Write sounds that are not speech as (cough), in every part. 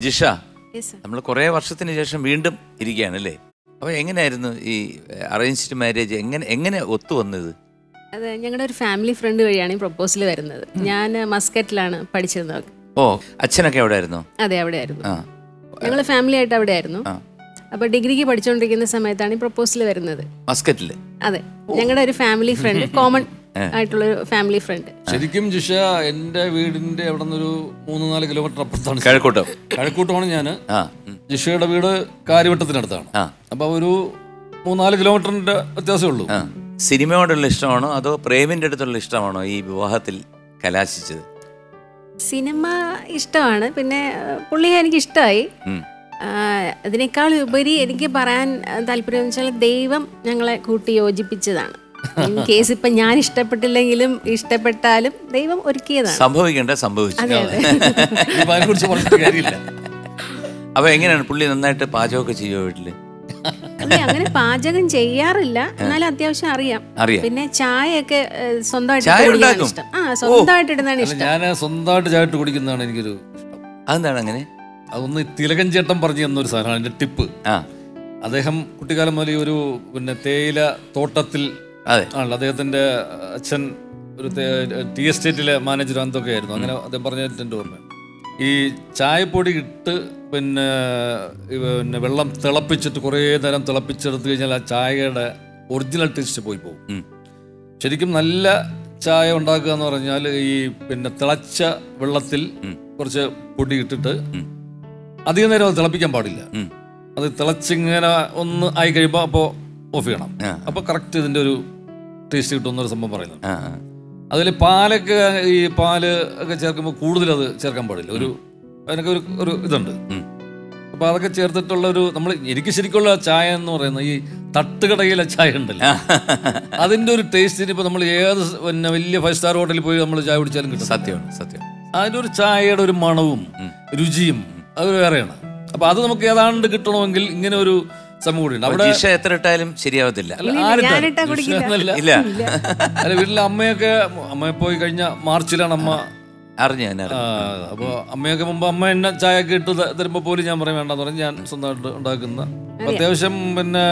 ജിഷ നമ്മൾ കുറെ വർഷത്തിന് ശേഷം വീണ്ടും ഇരിക്കുകയാണ് അല്ലേ? അപ്പൊ എങ്ങനെയായിരുന്നു ഈ അറേഞ്ച്ഡ് മാരേജ് എങ്ങനെ എങ്ങനെ ഒത്തു വന്നത്? അതെ ഞങ്ങളുടെ ഒരു ഫാമിലി ഫ്രണ്ട് വഴിയാണ് ഈ പ്രൊപ്പോസൽ വരുന്നത്. ഞാൻ മസ്കറ്റിലാണ് പഠിച്ചിരുന്നത് ഓ അച്ഛനൊക്കെ ആയിരുന്നു അതെ അവിടെയായിരുന്നു. ഞങ്ങൾ ഫാമിലി ആയിട്ട് അവിടെ ആയിരുന്നു അപ്പൊ ഡിഗ്രിക്ക് പഠിച്ചുകൊണ്ടിരിക്കുന്ന സമയത്താണ് ഈ പ്രൊപ്പോസൽ വരുന്നത്. മസ്കറ്റിൽ അതെ ഞങ്ങളുടെ ഒരു ഫാമിലി ഫ്രണ്ട് കോമൺ ആയിട്ടുള്ള ഫാമിലി ഫ്രണ്ട് ശരിക്കും ജിഷ എന്റെ വീടിന്റെ അവിടെ നിന്നൊരു മൂന്ന് നാല് കിലോമീറ്റർ അപ്പുറത്താണ് കഴക്കൂട്ടം. കഴക്കൂട്ടമാണ് ഞാൻ ആ. ജിഷയുടെ വീട് കാര്യവട്ടത്തിനടുത്താണ്. അപ്പൊ ഒരു മൂന്നാൽ കിലോമീറ്ററിന്റെ വ്യത്യാസമേ ഉള്ളൂ. സിനിമയോടുള്ള ഇഷ്ടമാണോ അതോ പ്രേമിന്റെ അടുത്തുള്ള ഇഷ്ടമാണോ ഈ വിവാഹത്തിൽ കലാശിച്ചത്? സിനിമ ഇഷ്ടമാണ്. പിന്നെ പുള്ളിയെ എനിക്ക് ഇഷ്ടമായി അതിനേക്കാൾ ഉപരി എനിക്ക് പറയാൻ താല്പര്യം എന്ന് വെച്ചാൽ ദൈവം ഞങ്ങളെ കൂട്ടി യോജിപ്പിച്ചതാണ്. ഇൻ കേസ് ഇപ്പൊ ഞാൻ ഇഷ്ടപ്പെട്ടില്ലെങ്കിലും ഇഷ്ടപ്പെട്ടാലും ദൈവം ഒരുക്കിയതാണ്. സംഭവിക്കേണ്ട സംഭവിച്ചു. അപ്പോൾ എങ്ങനെയാണ് പുള്ളി നന്നായിട്ട് പാചകമൊക്കെ ചെയ്യുമോ വീട്ടിൽ? അങ്ങനെ പാചകം ചെയ്യാറില്ല. എന്നാലും അത്യാവശ്യം അറിയാം. അറിയാം. പിന്നെ ചായയൊക്കെ സ്വന്തമായിട്ട് ചായ ഇട്ട് ഇഷ്ടം. ആ സ്വന്തമായിട്ട് ഇടുന്നതാണ് ഇഷ്ടം. ഞാൻ സ്വന്തമായിട്ട് ചായട്ട് കുടിക്കുന്നതാണ് എനിക്കൊരു ഇഷ്ടം. അതെന്താണ് അങ്ങനെ? അതൊന്ന് തിലകൻ ചേട്ടൻ പറഞ്ഞു തന്നൊരു സാധനമാണ് എന്റെ ടിപ്പ്. ആ. അദ്ദേഹം കുട്ടിക്കാലം മുതൽ ഈ ഒരു പിന്നെ തേയില തോട്ടത്തിൽ അതെ. ആണല്ലോ. അദ്ദേഹത്തിന്റെ അച്ഛൻ ഒരു ടി എസ്റ്റേറ്റിലെ മാനേജർ എന്തൊക്കെ ആയിരുന്നു അങ്ങനെ അദ്ദേഹം പറഞ്ഞിട്ടുണ്ട് ഓർമ്മ. ഈ ചായപ്പൊടി ഇട്ട് പിന്നെ പിന്നെ വെള്ളം തിളപ്പിച്ചിട്ട് കുറേ നേരം തിളപ്പിച്ചെടുത്ത് കഴിഞ്ഞാൽ ആ ചായയുടെ ഒറിജിനൽ ടേസ്റ്റ് പോയി പോകും. ശരിക്കും നല്ല ചായ ഉണ്ടാക്കുക എന്ന് പറഞ്ഞാൽ ഈ പിന്നെ തിളച്ച വെള്ളത്തിൽ കുറച്ച് പൊടി ഇട്ടിട്ട് അധികം നേരം അത് തിളപ്പിക്കാൻ പാടില്ല. അത് തിളച്ചിങ്ങനെ ഒന്ന് ആയി കഴിയുമ്പോൾ അപ്പോൾ ഓഫ് ചെയ്യണം. അപ്പോൾ കറക്റ്റ് ഇതിന്റെ ഒരു ടേസ്റ്റ് കിട്ടുന്നൊരു സംഭവം പറയുന്നത്. അതിൽ പാലൊക്കെ ഈ പാൽ ഒക്കെ ചേർക്കുമ്പോൾ കൂടുതൽ അത് ചേർക്കാൻ പാടില്ല. ഒരു അതിനൊക്കെ ഒരു ഒരു ഇതുണ്ട്. അപ്പൊ അതൊക്കെ ചേർത്തിട്ടുള്ള ഒരു നമ്മൾ എനിക്ക് ശരിക്കുള്ള ചായ എന്ന് പറയുന്നത് ഈ തട്ടുകടയിലെ ചായ ഉണ്ടല്ലോ. അതിന്റെ ഒരു ടേസ്റ്റിന് ഇപ്പൊ നമ്മൾ ഏത് പിന്നെ വലിയ ഫൈവ് സ്റ്റാർ ഹോട്ടലിൽ പോയി നമ്മൾ ചായ കുടിച്ചാലും കിട്ടും. സത്യമാണ് സത്യം. അതിന്റെ ഒരു ചായയുടെ ഒരു മണവും രുചിയും അത് വേറെയാണ്. അപ്പൊ അത് നമുക്ക് ഏതാണ്ട് കിട്ടണമെങ്കിൽ ഇങ്ങനെ ഒരു സംഭവം അവിടെ ജിഷ എത്ര ഇട്ടാലും ശരിയാവത്തില്ല. ഇല്ല, അല്ല വീട്ടിലെ അമ്മയൊക്കെ അമ്മ പോയി കഴിഞ്ഞ മാർച്ചിലാണ് അമ്മ. അറിഞ്ഞു ഞാൻ ആ, അറിഞ്ഞു അപ്പൊ അമ്മയൊക്കെ മുമ്പ് അമ്മ എന്നെ ചായ ഒക്കെ ഇട്ട് ത- തരുമ്പോ പോലും ഞാൻ പറയും വേണ്ടെന്ന് പറഞ്ഞ് ഞാൻ സ്വന്തമായിട്ട് ഉണ്ടാക്കുന്ന അത്യാവശ്യം പിന്നെ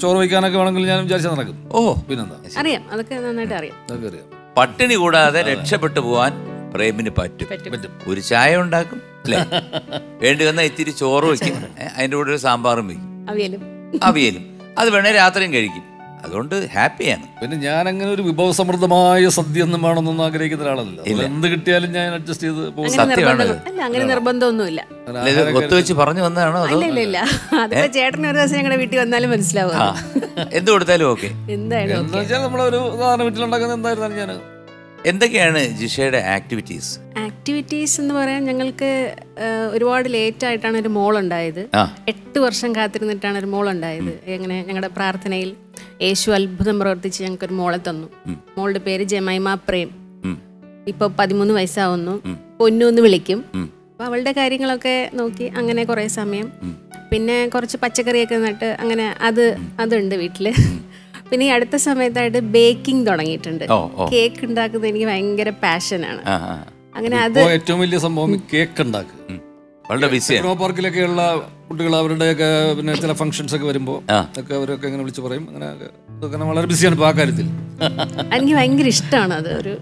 ചോറ് വയ്ക്കാനൊക്കെ വേണമെങ്കിൽ ഞാൻ വിചാരിച്ചാൽ നടക്കും. ഓ. പിന്നെന്താ? അറിയാം അതൊക്കെ നന്നായിട്ട് അറിയാം. അതൊക്കെ അറിയാം. പട്ടിണി കൂടാതെ രക്ഷപ്പെട്ടു പോവാൻ പ്രേമിന് പറ്റും. പറ്റും. ഒരു ചായ ഉണ്ടാക്കും അല്ലേ? (laughs) വേണ്ടി വന്നാൽ ഇത്തിരി ചോറ് വയ്ക്കും. അതിന്റെ അതിന്റെ കൂടെ ഒരു സാമ്പാറും വയ്ക്കും. അവിയലും. അവിയലും. അത് വേണേ രാത്രിയും കഴിക്കും. അതുകൊണ്ട് ഹാപ്പിയാണ്. പിന്നെ ഞാൻ അങ്ങനെ ഒരു വിഭവ സമൃദ്ധമായ സദ്യ ഒന്നും വേണമെന്നൊന്നും ആഗ്രഹിക്കുന്ന ഒരാളല്ല. എന്ത് കിട്ടിയാലും ഞാൻ അഡ്ജസ്റ്റ് ചെയ്ത് പോകും. അങ്ങനെ അല്ല അങ്ങനെ നിർബന്ധമൊന്നുമില്ല. ഒത്തുവെച്ച് പറഞ്ഞു വന്നതാണോ ഇല്ല ഇല്ല. ഇല്ല. അതിപ്പോ ചേട്ടൻ ഒരു ദിവസം ഞങ്ങളുടെ വീട്ടിൽ വന്നാലും മനസ്സിലാവും എന്ത് കൊടുത്താലും ഓക്കെ. എന്തായാലും നമ്മളൊരു സാധാരണ വീട്ടിലുണ്ടാക്കുന്ന എന്തായിരുന്നാലും ഞാൻ എന്തൊക്കെയാണ് ജിഷയുടെ ആക്ടിവിറ്റീസ് ആക്ടിവിറ്റീസ് എന്ന് പറയാൻ ഞങ്ങൾക്ക് ഒരുപാട് ലേറ്റ് ആയിട്ടാണ് ഒരു മോൾ ഉണ്ടായത്. എട്ട് വർഷം കാത്തിരുന്നിട്ടാണ് ഒരു മോൾ ഉണ്ടായത്. എങ്ങനെ ഞങ്ങളുടെ പ്രാർത്ഥനയിൽ യേശു അത്ഭുതം പ്രവർത്തിച്ച് ഞങ്ങൾക്ക് ഒരു മോളെ തന്നു. മോളുടെ പേര് ജമൈമ പ്രേം. ഇപ്പൊ പതിമൂന്ന് വയസ്സാവുന്നു. പൊന്നു എന്ന് വിളിക്കും. അപ്പൊ അവളുടെ കാര്യങ്ങളൊക്കെ നോക്കി അങ്ങനെ കുറെ സമയം. പിന്നെ കുറച്ച് പച്ചക്കറിയൊക്കെ നട്ട് അങ്ങനെ അത് അതുണ്ട് വീട്ടിൽ. പിന്നെ ഈ അടുത്ത സമയത്തായിട്ട് ബേക്കിംഗ് തുടങ്ങിയിട്ടുണ്ട്. കേക്ക് ഉണ്ടാക്കുന്നത് എനിക്ക് ഭയങ്കര പാഷനാണ് അങ്ങനെ അത് ഏറ്റവും വലിയ സംഭവം കേക്ക് ഉണ്ടാക്കുക. വളരെ ബിസിയാണ് പാർക്കിലൊക്കെയുള്ള കുട്ടികൾ അവരുടെയൊക്കെ പിന്നെ ചില ഫംഗ്ഷൻസ് ഒക്കെ വരുമ്പോൾ ഒക്കെ അവരൊക്കെ അങ്ങനെ വിളിച്ചു പറയും. അങ്ങനെ വളരെ ബിസിയാണ് ഇപ്പോൾ ആ കാര്യത്തിൽ. എനിക്ക് ഭയങ്കര ഇഷ്ടമാണ് അത് ഒരു